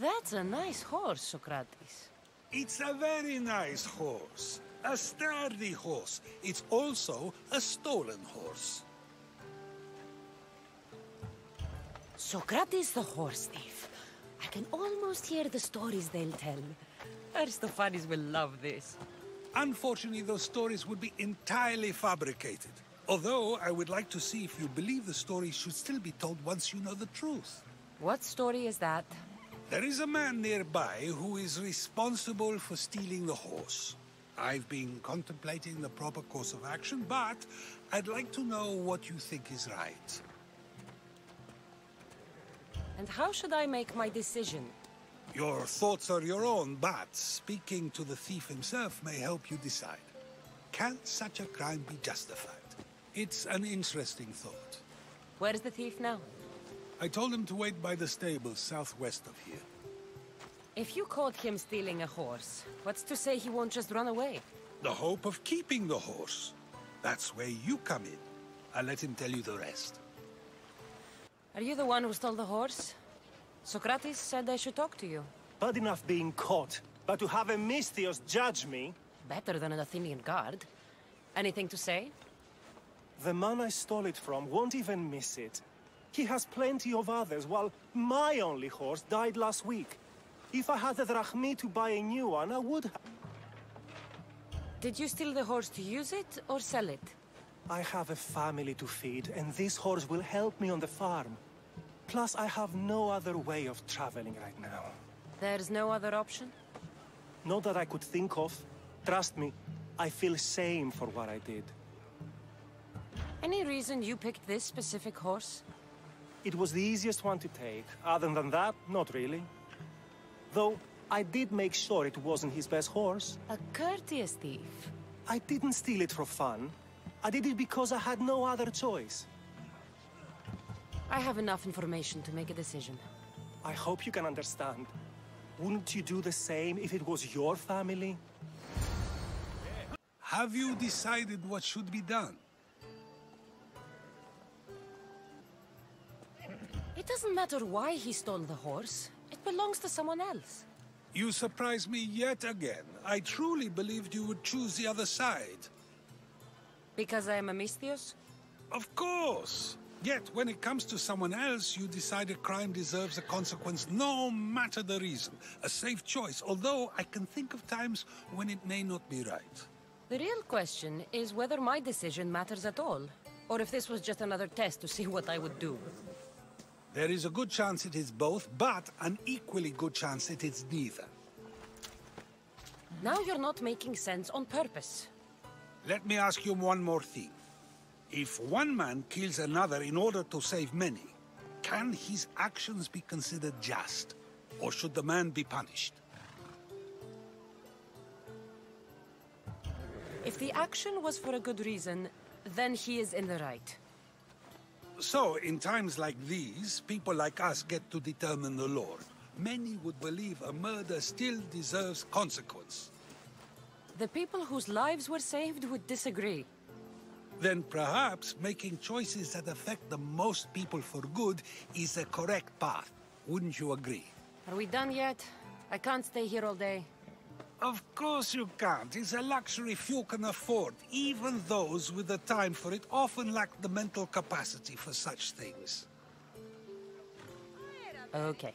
That's a nice horse, Socrates. It's a very nice horse. A sturdy horse. It's also a stolen horse. Socrates the horse thief. I can almost hear the stories they'll tell. Aristophanes will love this. Unfortunately, those stories would be entirely fabricated. Although, I would like to see if you believe the stories should still be told once you know the truth. What story is that? There is a man nearby who is responsible for stealing the horse. I've been contemplating the proper course of action, but I'd like to know what you think is right. And how should I make my decision? Your thoughts are your own, but speaking to the thief himself may help you decide. Can such a crime be justified? It's an interesting thought. Where's the thief now? I told him to wait by the stables southwest of here. If you caught him stealing a horse, what's to say he won't just run away? The hope of keeping the horse. That's where you come in. I'll let him tell you the rest. Are you the one who stole the horse? Socrates said I should talk to you. Bad enough being caught, but to have a Misthios judge me? Better than an Athenian guard. Anything to say? The man I stole it from won't even miss it. He has plenty of others, while my only horse died last week. If I had the drachmae to buy a new one, I would ha- Did you steal the horse to use it or sell it? I have a family to feed, and this horse will help me on the farm. Plus, I have no other way of traveling right now. There's no other option? Not that I could think of. Trust me, I feel shame for what I did. Any reason you picked this specific horse? It was the easiest one to take. Other than that, not really. Though, I did make sure it wasn't his best horse. A courteous thief. I didn't steal it for fun. I did it because I had no other choice. I have enough information to make a decision. I hope you can understand. Wouldn't you do the same if it was your family? Have you decided what should be done? It doesn't matter why he stole the horse. It belongs to someone else. You surprise me yet again. I truly believed you would choose the other side. Because I am a Misthios? Of course. Yet, when it comes to someone else, you decide a crime deserves a consequence no matter the reason. A safe choice, although I can think of times when it may not be right. The real question is whether my decision matters at all. Or if this was just another test to see what I would do. There is a good chance it is both, but an equally good chance it is neither. Now you're not making sense on purpose. Let me ask you one more thing. If one man kills another in order to save many, can his actions be considered just? Or should the man be punished? If the action was for a good reason, then he is in the right. So, in times like these, people like us get to determine the law. Many would believe a murder still deserves consequence. The people whose lives were saved would disagree. Then perhaps making choices that affect the most people for good is a correct path. Wouldn't you agree? Are we done yet? I can't stay here all day. Of course you can't. It's a luxury few can afford. Even those with the time for it often lack the mental capacity for such things. Okay.